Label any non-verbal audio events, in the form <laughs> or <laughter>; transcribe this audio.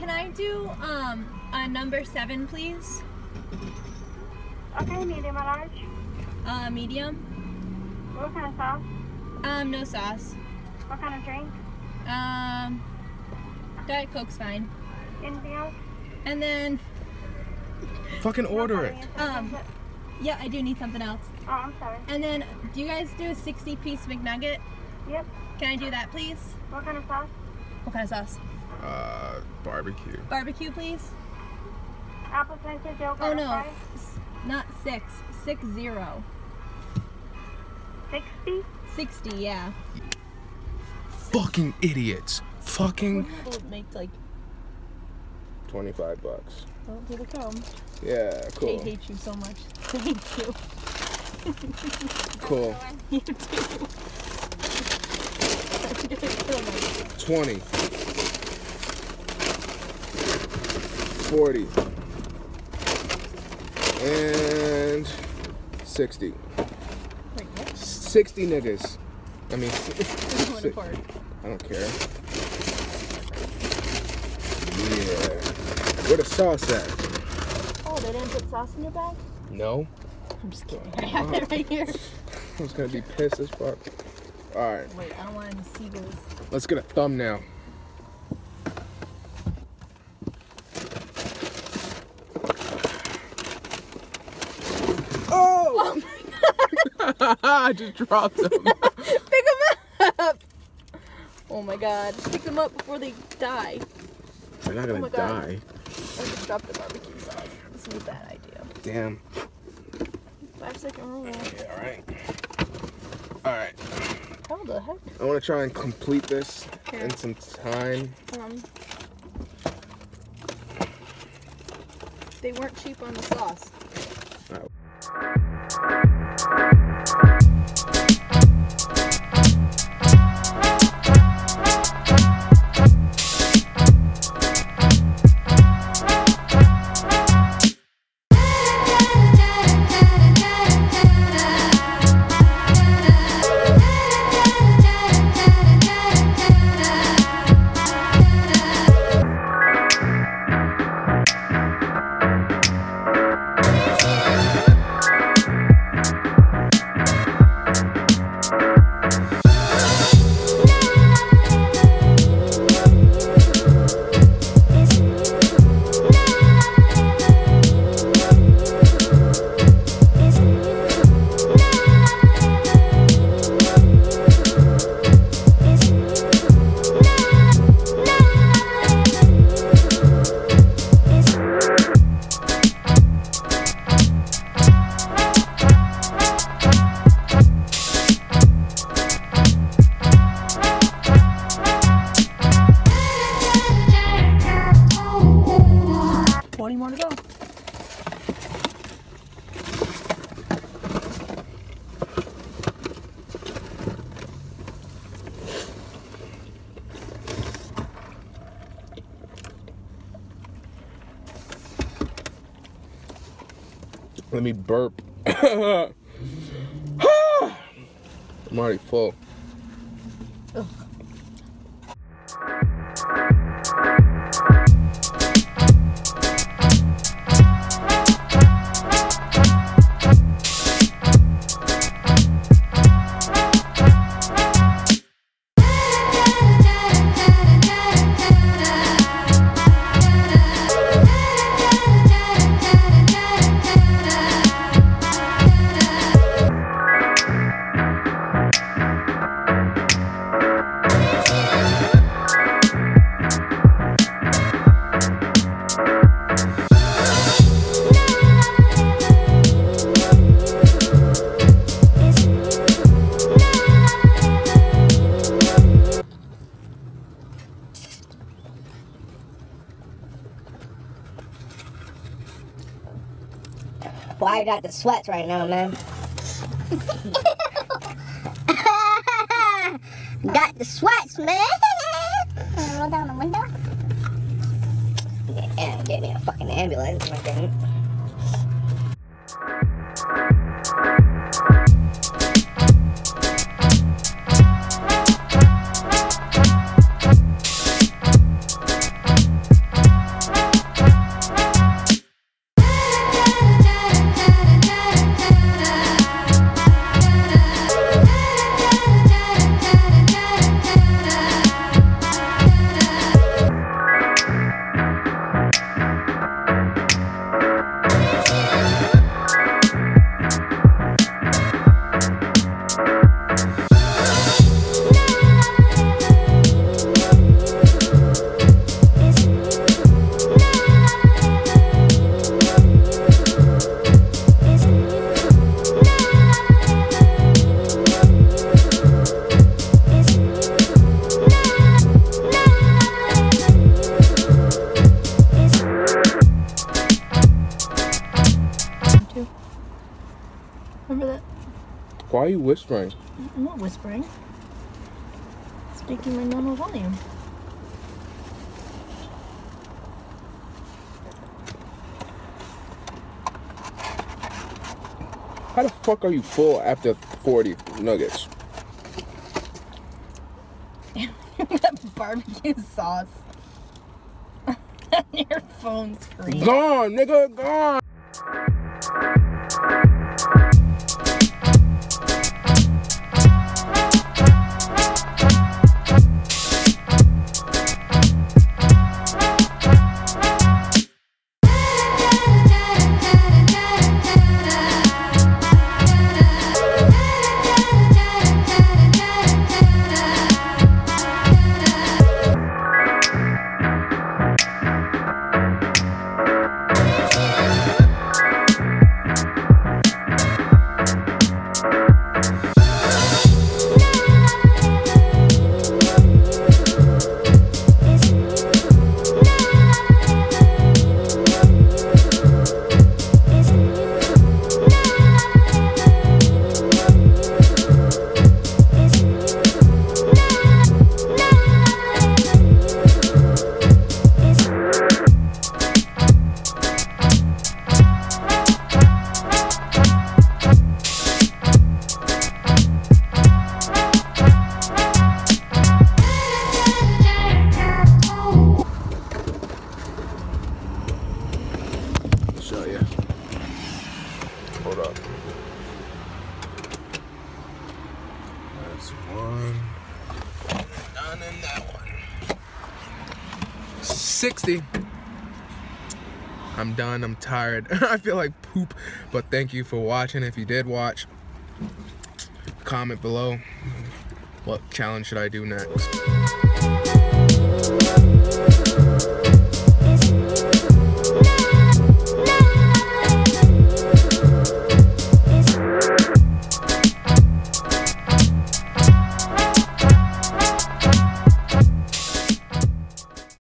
can I do um a number seven, please? Okay, medium or large. Uh, medium. What kind of sauce? Um, no sauce. What kind of drink? Um, Diet Coke's fine. Anything else? And then, Fucking order it. Um, yeah, I do need something else. Oh, I'm sorry. And then, do you guys do a 60 piece McNugget? Yep. Can I do that, please? What kind of sauce? What kind of sauce? Uh, barbecue. Barbecue, please? Apple slices, yogurt, Oh no, fries? Not six. Six zero. 60? 60, yeah. Fucking idiots. Fucking make like, 25 bucks. well, here they come. Yeah, Kate cool. hates you so much. <laughs> Thank you. Cool. <laughs> You too. <laughs> 20. 40. And 60. Wait, 60 niggas. I mean, <laughs> One si- I don't care. Yeah. Where the sauce at? Oh, they didn't put sauce in your bag? No. I'm just kidding. <laughs> I have it right here. <laughs> I was gonna be pissed as fuck. Alright, Wait, I don't want any seagulls. let's get a thumbnail. I <laughs> just dropped them. <laughs> Pick them up! Oh my god. Pick them up before they die. They're not Oh gonna God. die. I just dropped the barbecue sauce. This is a bad idea. Damn. Five second rule. Yeah, alright. Alright. How the heck? I wanna try and complete this Here. in some time. Um, they weren't cheap on the sauce. Twenty Let me burp. <coughs> <sighs> I'm already full. Well, I got the sweats right now, man. <laughs> got the sweats, man. Roll down the window. Yeah, get me a fucking ambulance. Why are you whispering? I'm not whispering. Speaking my normal volume. How the fuck are you full after 40 nuggets? <laughs> that Barbecue sauce on <laughs> your phone screen. Gone, nigga, gone. 60. I'm done. I'm tired. <laughs> I feel like poop. But thank you for watching. If you did watch, comment below. What challenge should I do next?